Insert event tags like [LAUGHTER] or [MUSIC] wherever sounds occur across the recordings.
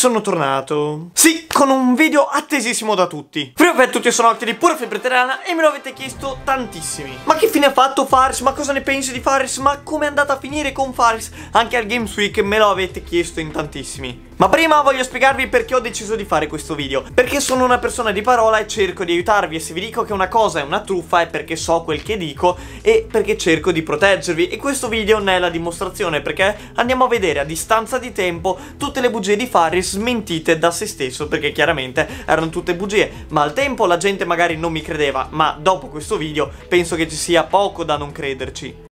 sono tornato. Sì, con un video attesissimo da tutti. Prima per tutti sono Octi di Pura Febbre Terrana e me lo avete chiesto tantissimi. Ma che fine ha fatto Faris? Ma cosa ne pensi di Faris? Ma come è andata a finire con Faris? Anche al Games Week me lo avete chiesto in tantissimi. Ma prima voglio spiegarvi perché ho deciso di fare questo video. Perché sono una persona di parola e cerco di aiutarvi. E se vi dico che una cosa è una truffa è perché so quel che dico E perché cerco di proteggervi. E questo video ne è la dimostrazione Perché andiamo a vedere a distanza di tempo Tutte le bugie di Faris smentite da se stesso Perché chiaramente erano tutte bugie. Ma al tempo la gente magari non mi credeva Ma dopo questo video penso che ci sia poco da non crederci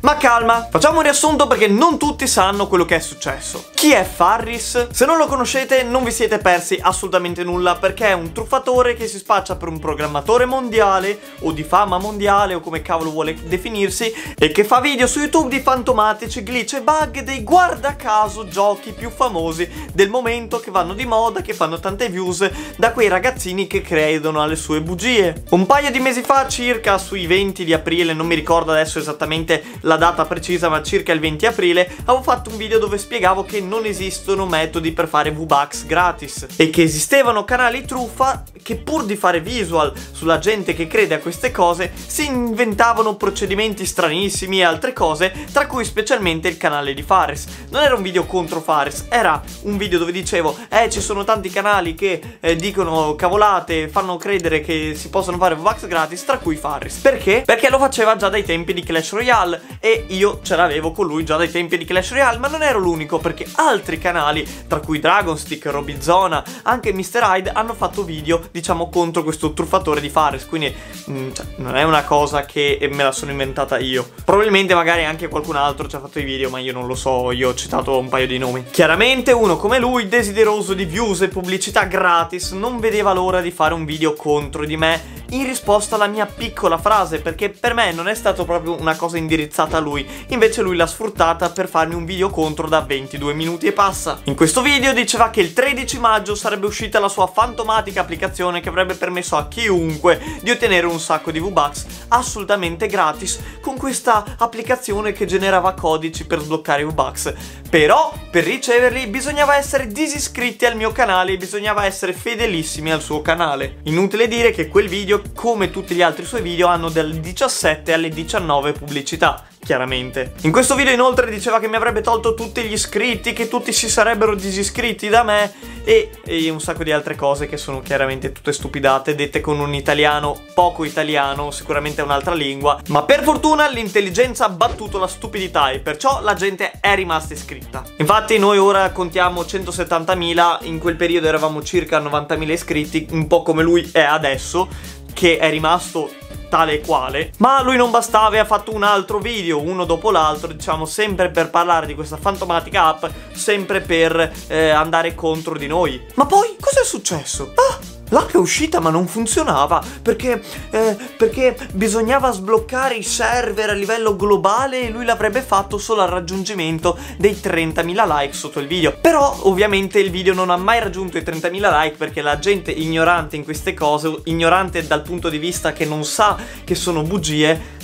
Ma calma, facciamo un riassunto perché non tutti sanno quello che è successo. Chi è Farris? Se non lo conoscete non vi siete persi assolutamente nulla perché è un truffatore che si spaccia per un programmatore mondiale o di fama mondiale o come cavolo vuole definirsi e che fa video su YouTube di fantomatici, glitch e bug dei guarda caso giochi più famosi del momento che vanno di moda, che fanno tante views da quei ragazzini che credono alle sue bugie. Un paio di mesi fa, circa sui 20 di aprile, non mi ricordo adesso esattamente la data precisa ma circa il 20 aprile avevo fatto un video dove spiegavo che non esistono metodi per fare V-Bucks gratis e che esistevano canali truffa che pur di fare visual sulla gente che crede a queste cose si inventavano procedimenti stranissimi e altre cose tra cui specialmente il canale di Fares non era un video contro Fares era un video dove dicevo eh ci sono tanti canali che eh, dicono cavolate fanno credere che si possono fare V-Bucks gratis tra cui Fares perché? perché lo faceva già dai tempi di Clash Royale e io ce l'avevo con lui già dai tempi di Clash Royale, ma non ero l'unico perché altri canali, tra cui Dragonstick, Robizona, anche Mr. Hyde, hanno fatto video, diciamo, contro questo truffatore di Fares, quindi mh, mm, cioè, non è una cosa che me la sono inventata io. Probabilmente magari anche qualcun altro ci ha fatto i video, ma io non lo so, io ho citato un paio di nomi. Chiaramente uno come lui, desideroso di views e pubblicità gratis, non vedeva l'ora di fare un video contro di me in risposta alla mia piccola frase, perché per me non è stato proprio una cosa indirizzata a lui, invece lui l'ha sfruttata per farmi un video contro da 22 minuti e passa. In questo video diceva che il 13 maggio sarebbe uscita la sua fantomatica applicazione che avrebbe permesso a chiunque di ottenere un sacco di V-Bucks assolutamente gratis con questa applicazione che generava codici per sbloccare V-Bucks. Però per riceverli bisognava essere disiscritti al mio canale e bisognava essere fedelissimi al suo canale. Inutile dire che quel video, come tutti gli altri suoi video, hanno dalle 17 alle 19 pubblicità chiaramente. In questo video inoltre diceva che mi avrebbe tolto tutti gli iscritti, che tutti si sarebbero disiscritti da me e, e, un sacco di altre cose che sono chiaramente tutte stupidate, dette con un italiano poco italiano, sicuramente un'altra lingua, ma per fortuna l'intelligenza ha battuto la stupidità e perciò la gente è rimasta iscritta. Infatti noi ora contiamo 170.000, in quel periodo eravamo circa 90.000 iscritti, un po' come lui è adesso, che è rimasto tale e quale Ma lui non bastava e ha fatto un altro video Uno dopo l'altro diciamo sempre per parlare di questa fantomatica app Sempre per eh, andare contro di noi Ma poi cos'è successo? Ah! L'app è uscita ma non funzionava perché, eh, perché bisognava sbloccare i server a livello globale e lui l'avrebbe fatto solo al raggiungimento dei 30.000 like sotto il video. Però ovviamente il video non ha mai raggiunto i 30.000 like perché la gente ignorante in queste cose, ignorante dal punto di vista che non sa che sono bugie,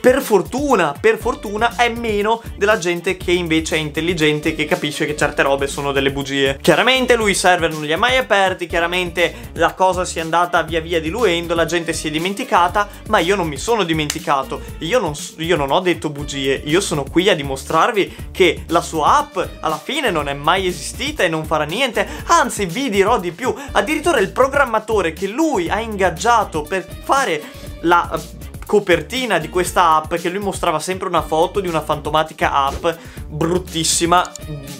per fortuna, per fortuna è meno della gente che invece è intelligente e che capisce che certe robe sono delle bugie. Chiaramente lui i server non li ha mai aperti, chiaramente la cosa si è andata via via diluendo, la gente si è dimenticata, ma io non mi sono dimenticato, io non, io non ho detto bugie, io sono qui a dimostrarvi che la sua app alla fine non è mai esistita e non farà niente, anzi vi dirò di più, addirittura il programmatore che lui ha ingaggiato per fare la copertina di questa app che lui mostrava sempre una foto di una fantomatica app bruttissima,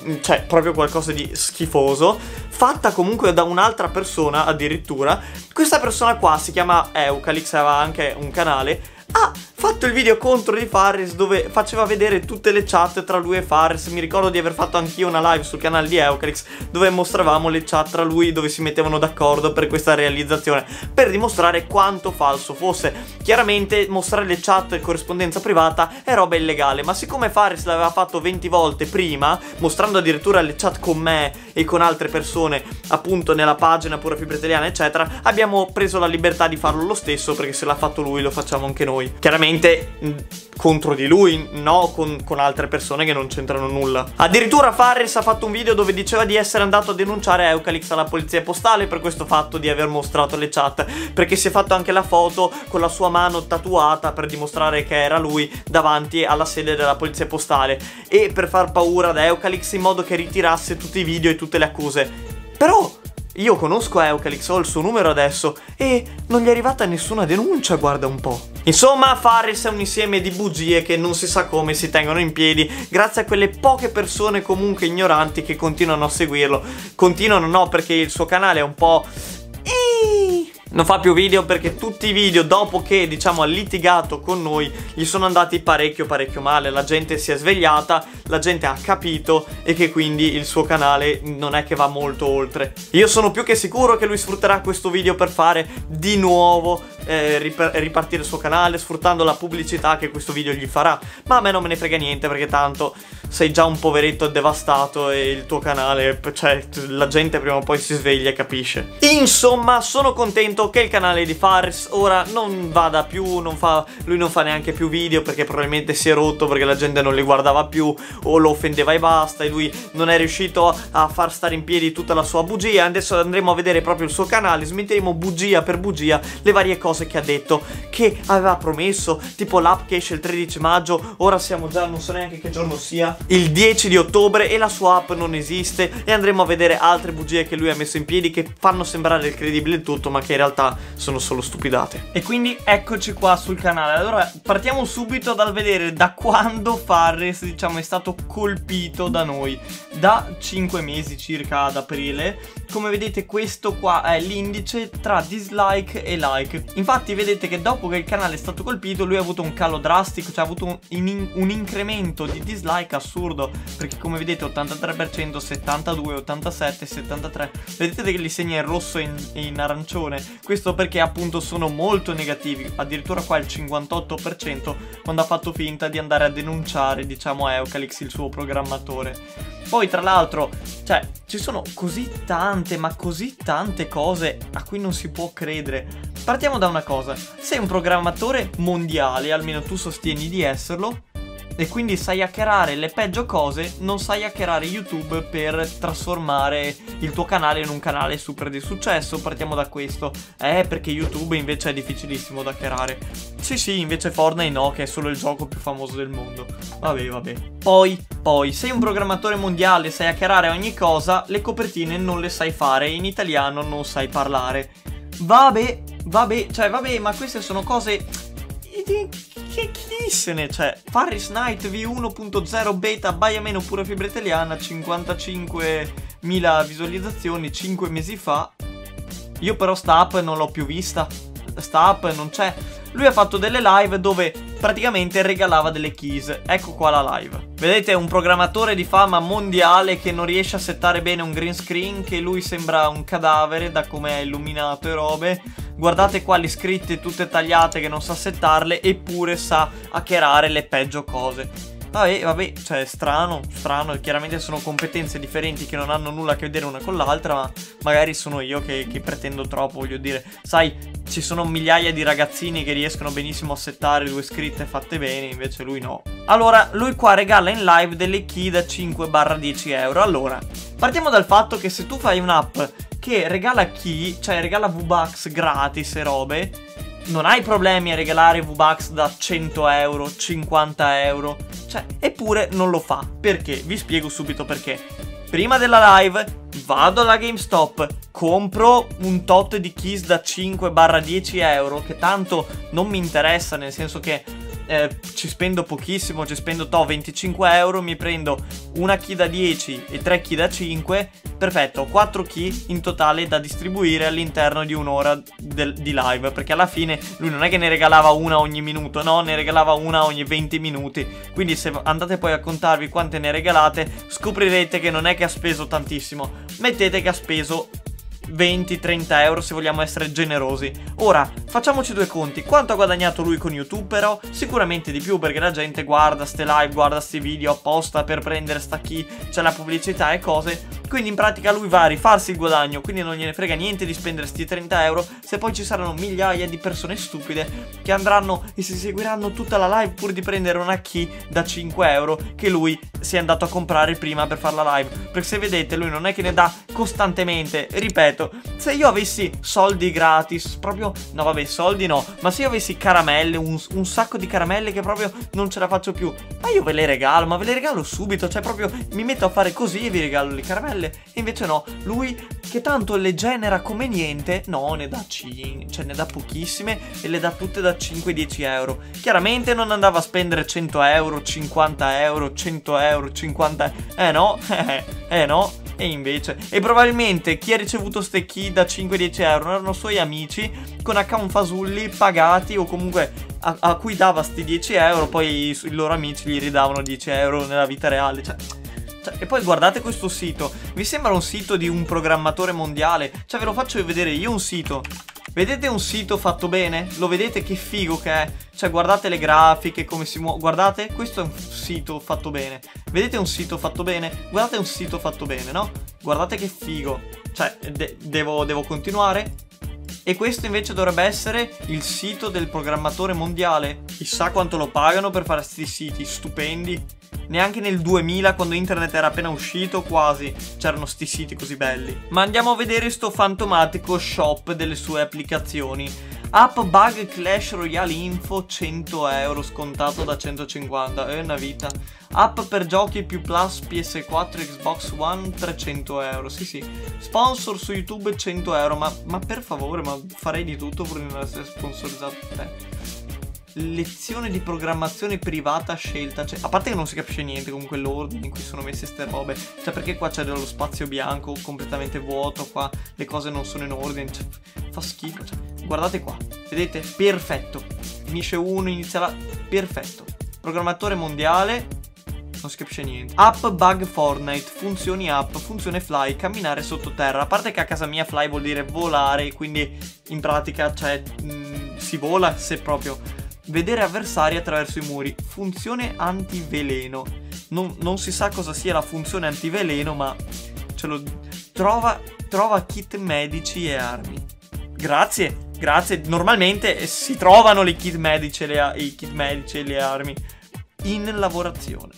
mm, cioè proprio qualcosa di schifoso, fatta comunque da un'altra persona addirittura. Questa persona qua si chiama Eucalix, aveva anche un canale, ha fatto il video contro di Faris dove faceva vedere tutte le chat tra lui e Faris. Mi ricordo di aver fatto anch'io una live sul canale di Eucalix dove mostravamo le chat tra lui dove si mettevano d'accordo per questa realizzazione per dimostrare quanto falso fosse. Chiaramente mostrare le chat e corrispondenza privata è roba illegale, ma siccome Faris l'aveva fatto 20 volte prima, mostrando addirittura le chat con me e con altre persone, appunto nella pagina Pura Fibra Italiana, eccetera, abbiamo preso la libertà di farlo lo stesso perché se l'ha fatto lui lo facciamo anche noi. Chiaramente contro di lui, no con, con altre persone che non c'entrano nulla. Addirittura Faris ha fatto un video dove diceva di essere andato a denunciare Eucalix alla polizia postale per questo fatto di aver mostrato le chat, perché si è fatto anche la foto con la sua mano tatuata per dimostrare che era lui davanti alla sede della polizia postale e per far paura ad Eucalix in modo che ritirasse tutti i video e tutte le accuse. Però io conosco Eucalix, ho il suo numero adesso e non gli è arrivata nessuna denuncia, guarda un po'. Insomma, Faris è un insieme di bugie che non si sa come si tengono in piedi grazie a quelle poche persone comunque ignoranti che continuano a seguirlo. Continuano no perché il suo canale è un po' non fa più video perché tutti i video dopo che diciamo ha litigato con noi gli sono andati parecchio parecchio male la gente si è svegliata la gente ha capito e che quindi il suo canale non è che va molto oltre io sono più che sicuro che lui sfrutterà questo video per fare di nuovo eh, ripartire il suo canale sfruttando la pubblicità che questo video gli farà ma a me non me ne frega niente perché tanto sei già un poveretto devastato e il tuo canale, cioè la gente prima o poi si sveglia e capisce. Insomma, sono contento che il canale di Faris ora non vada più, non fa, lui non fa neanche più video perché probabilmente si è rotto perché la gente non li guardava più o lo offendeva e basta e lui non è riuscito a far stare in piedi tutta la sua bugia. Adesso andremo a vedere proprio il suo canale, smetteremo bugia per bugia le varie cose che ha detto, che aveva promesso, tipo l'app che esce il 13 maggio, ora siamo già, non so neanche che giorno sia, il 10 di ottobre e la sua app non esiste e andremo a vedere altre bugie che lui ha messo in piedi che fanno sembrare il credibile il tutto ma che in realtà sono solo stupidate. E quindi eccoci qua sul canale. Allora partiamo subito dal vedere da quando Farres diciamo è stato colpito da noi. Da 5 mesi circa ad aprile. Come vedete questo qua è l'indice tra dislike e like. Infatti vedete che dopo che il canale è stato colpito lui ha avuto un calo drastico, cioè ha avuto un, in, un incremento di dislike assurdo. Perché come vedete 83%, 72, 87, 73. Vedete che li segna in rosso e in, in arancione. Questo perché appunto sono molto negativi. Addirittura qua il 58% quando ha fatto finta di andare a denunciare diciamo Eucalix il suo programmatore. Poi tra l'altro, cioè, ci sono così tante, ma così tante cose a cui non si può credere. Partiamo da una cosa, sei un programmatore mondiale, almeno tu sostieni di esserlo, e quindi sai hackerare le peggio cose, non sai hackerare YouTube per trasformare il tuo canale in un canale super di successo. Partiamo da questo. Eh, perché YouTube invece è difficilissimo da hackerare. Sì, sì, invece Fortnite no, che è solo il gioco più famoso del mondo. Vabbè, vabbè. Poi, poi, sei un programmatore mondiale, sai hackerare ogni cosa, le copertine non le sai fare, in italiano non sai parlare. Vabbè, vabbè, cioè vabbè, ma queste sono cose che chi se ne c'è? Paris Night V1.0 beta Baia meno pura fibra italiana 55.000 visualizzazioni 5 mesi fa. Io però sta app non l'ho più vista. Sta app non c'è. Lui ha fatto delle live dove praticamente regalava delle keys. Ecco qua la live. Vedete un programmatore di fama mondiale che non riesce a settare bene un green screen Che lui sembra un cadavere da come è illuminato e robe Guardate qua le scritte tutte tagliate che non sa settarle Eppure sa hackerare le peggio cose Vabbè, vabbè, cioè strano, strano, chiaramente sono competenze differenti che non hanno nulla a che vedere una con l'altra, ma magari sono io che, che, pretendo troppo, voglio dire. Sai, ci sono migliaia di ragazzini che riescono benissimo a settare due scritte fatte bene, invece lui no. Allora, lui qua regala in live delle key da 5-10 euro. Allora, partiamo dal fatto che se tu fai un'app che regala key, cioè regala V-Bucks gratis e robe, non hai problemi a regalare V-Bucks da 100 euro, 50 euro, cioè, eppure non lo fa. Perché? Vi spiego subito perché. Prima della live vado alla GameStop, compro un tot di keys da 5-10 euro, che tanto non mi interessa, nel senso che eh, ci spendo pochissimo, ci spendo to 25 euro, mi prendo una key da 10 e 3 key da 5, perfetto, 4 key in totale da distribuire all'interno di un'ora di live, perché alla fine lui non è che ne regalava una ogni minuto, no, ne regalava una ogni 20 minuti, quindi se andate poi a contarvi quante ne regalate, scoprirete che non è che ha speso tantissimo, mettete che ha speso 20-30 euro se vogliamo essere generosi. Ora, facciamoci due conti. Quanto ha guadagnato lui con YouTube però? Sicuramente di più perché la gente guarda ste live, guarda sti video apposta per prendere sta key, c'è la pubblicità e cose. Quindi in pratica lui va a rifarsi il guadagno, quindi non gliene frega niente di spendere sti 30 euro se poi ci saranno migliaia di persone stupide che andranno e si seguiranno tutta la live pur di prendere una key da 5 euro che lui si è andato a comprare prima per fare la live. Perché se vedete lui non è che ne dà costantemente, ripeto, se io avessi soldi gratis, proprio, no vabbè soldi no, ma se io avessi caramelle, un, un sacco di caramelle che proprio non ce la faccio più, ma io ve le regalo, ma ve le regalo subito, cioè proprio mi metto a fare così e vi regalo le caramelle caramelle. E invece no, lui che tanto le genera come niente, no, ne dà 5, cioè ne dà pochissime e le dà tutte da 5-10 euro. Chiaramente non andava a spendere 100 euro, 50 euro, 100 euro, 50... Eh no, [LAUGHS] eh no, e invece... E probabilmente chi ha ricevuto ste key da 5-10 euro erano suoi amici con account fasulli pagati o comunque a, a cui dava sti 10 euro, poi i, i loro amici gli ridavano 10 euro nella vita reale, cioè... Cioè, e poi guardate questo sito. Vi sembra un sito di un programmatore mondiale? Cioè, ve lo faccio vedere io un sito. Vedete un sito fatto bene? Lo vedete che figo che è? Cioè, guardate le grafiche, come si muove. Guardate, questo è un sito fatto bene. Vedete un sito fatto bene? Guardate un sito fatto bene, no? Guardate che figo. Cioè, de devo, devo continuare? E questo invece dovrebbe essere il sito del programmatore mondiale. Chissà quanto lo pagano per fare questi siti stupendi. Neanche nel 2000, quando internet era appena uscito, quasi c'erano sti siti così belli. Ma andiamo a vedere sto fantomatico shop delle sue applicazioni. App Bug Clash Royale Info 100 euro scontato da 150 è una vita. App per giochi più plus PS4 Xbox One 300 euro Sì sì. Sponsor su YouTube 100 euro Ma, ma per favore ma farei di tutto di non essere sponsorizzato te lezione di programmazione privata scelta. Cioè, a parte che non si capisce niente con quell'ordine in cui sono messe ste robe. Cioè, perché qua c'è dello spazio bianco completamente vuoto, qua le cose non sono in ordine. Cioè, fa schifo. Cioè, guardate qua. Vedete? Perfetto. Finisce uno, inizia la... Perfetto. Programmatore mondiale. Non si capisce niente. App bug Fortnite. Funzioni app. Funzione fly. Camminare sottoterra. A parte che a casa mia fly vuol dire volare. Quindi in pratica, cioè, mh, mm, si vola se proprio Vedere avversari attraverso i muri. Funzione antiveleno. Non, non si sa cosa sia la funzione antiveleno, ma ce lo trova, trova kit medici e armi. Grazie, grazie. Normalmente si trovano le kit medici le, i kit medici e le armi in lavorazione.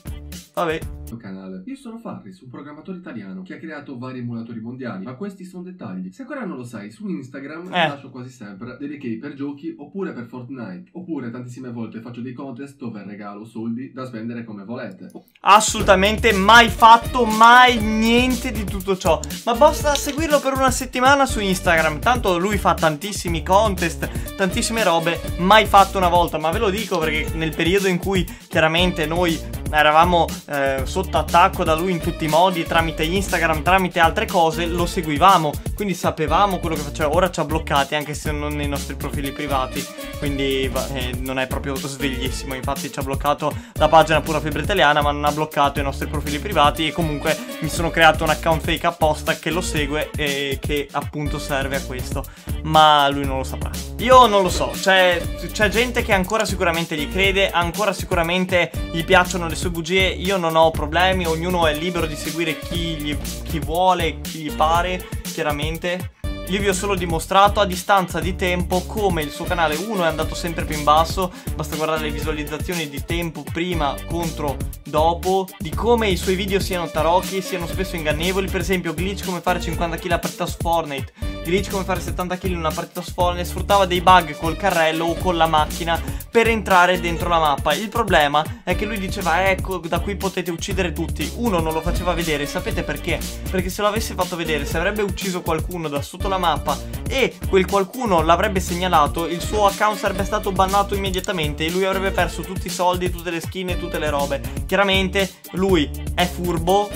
Vabbè, canale. Io sono Farris, un programmatore italiano che ha creato vari emulatori mondiali, ma questi sono dettagli. Se ancora non lo sai, su Instagram eh. lascio quasi sempre delle key per giochi oppure per Fortnite, oppure tantissime volte faccio dei contest dove regalo soldi da spendere come volete. Assolutamente mai fatto, mai niente di tutto ciò. Ma basta seguirlo per una settimana su Instagram, tanto lui fa tantissimi contest, tantissime robe, mai fatto una volta, ma ve lo dico perché nel periodo in cui chiaramente noi eravamo eh, sotto attacco da lui in tutti i modi, tramite Instagram, tramite altre cose, lo seguivamo, quindi sapevamo quello che faceva. Ora ci ha bloccati, anche se non nei nostri profili privati, quindi eh, non è proprio sveglissimo. Infatti ci ha bloccato la pagina Pura Fibra Italiana, ma non ha bloccato i nostri profili privati e comunque mi sono creato un account fake apposta che lo segue e che appunto serve a questo. Ma lui non lo saprà. Io non lo so, c'è, c'è gente che ancora sicuramente gli crede, ancora sicuramente gli piacciono le sue bugie, io non ho problemi, ognuno è libero di seguire chi, gli, chi vuole, chi gli pare, chiaramente. Io vi ho solo dimostrato a distanza di tempo come il suo canale 1 è andato sempre più in basso, basta guardare le visualizzazioni di tempo prima contro dopo, di come i suoi video siano tarocchi, siano spesso ingannevoli, per esempio glitch come fare 50 kill a partita su Fortnite, glitch come fare 70 kill in una partita su Fortnite, sfruttava dei bug col carrello o con la macchina per entrare dentro la mappa. Il problema è che lui diceva ecco da qui potete uccidere tutti. Uno non lo faceva vedere, sapete perché? Perché se lo avesse fatto vedere, se avrebbe ucciso qualcuno da sotto la mappa e quel qualcuno l'avrebbe segnalato, il suo account sarebbe stato bannato immediatamente e lui avrebbe perso tutti i soldi, tutte le skin e tutte le robe. Chiaramente lui è furbo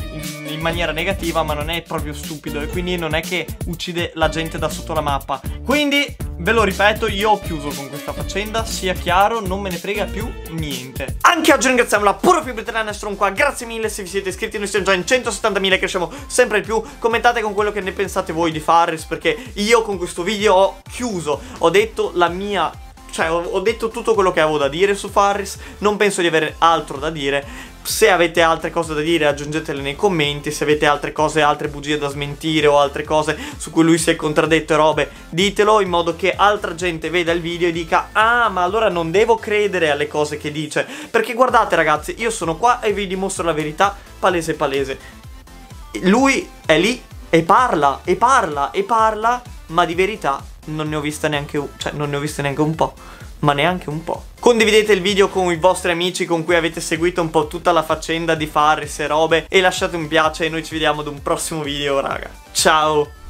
in, maniera negativa, ma non è proprio stupido e quindi non è che uccide la gente da sotto la mappa. Quindi Ve lo ripeto, io ho chiuso con questa faccenda, sia chiaro, non me ne frega più niente. Anche oggi ringraziamo la Puro Fibre Italiana Strong qua, grazie mille se vi siete iscritti, noi siamo già in 170.000, cresciamo sempre di più. Commentate con quello che ne pensate voi di Farris, perché io con questo video ho chiuso, ho detto la mia cioè ho, detto tutto quello che avevo da dire su Farris, non penso di avere altro da dire. Se avete altre cose da dire aggiungetele nei commenti, se avete altre cose, altre bugie da smentire o altre cose su cui lui si è contraddetto e robe, ditelo in modo che altra gente veda il video e dica ah ma allora non devo credere alle cose che dice. Perché guardate ragazzi, io sono qua e vi dimostro la verità palese palese. Lui è lì e parla, e parla, e parla, ma di verità non ne ho vista neanche cioè ne ho viste neanche un po', ma neanche un po'. Condividete il video con i vostri amici con cui avete seguito un po' tutta la faccenda di Faris e robe e lasciate un piace e noi ci vediamo ad un prossimo video, raga. Ciao!